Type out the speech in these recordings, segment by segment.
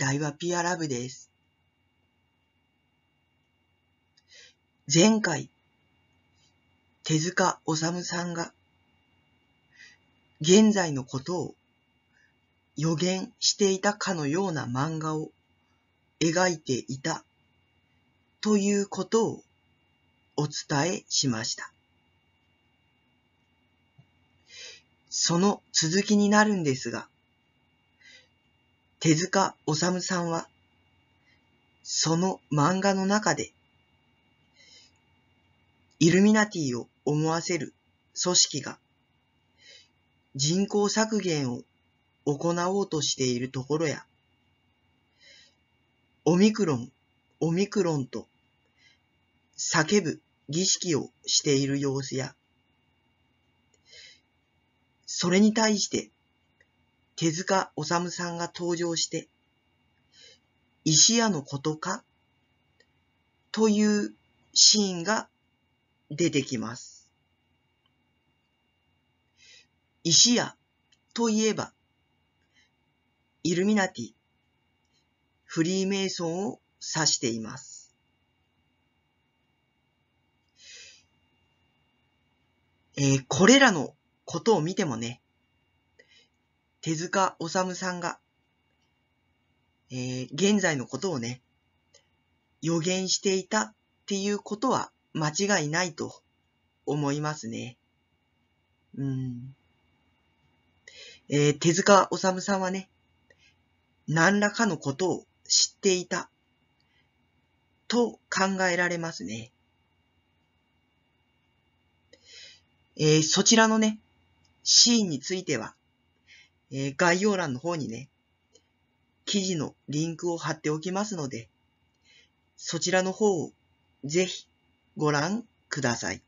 大和ピアラブです。前回、手塚治虫さんが、現在のことを予言していたかのような漫画を描いていたということをお伝えしました。その続きになるんですが、手塚治虫さんは、その漫画の中で、イルミナティを思わせる組織が人口削減を行おうとしているところや、オミクロン、オミクロンと叫ぶ儀式をしている様子や、それに対して手塚治虫さんが登場して、石屋のことか？というシーンが出てきます。石屋といえば、イルミナティ、フリーメイソンを指しています。えー、これらのことを見てもね、手塚治虫さんが、えー、現在のことをね、予言していたっていうことは間違いないと思いますね。うん。えー、手塚治虫さんはね、何らかのことを知っていたと考えられますね。えー、そちらのね、シーンについては、えー、概要欄の方にね、記事のリンクを貼っておきますので、そちらの方をぜひご覧ください。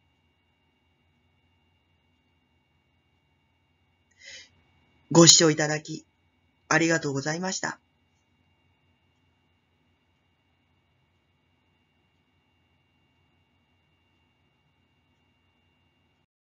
ご視聴いただきありがとうございました。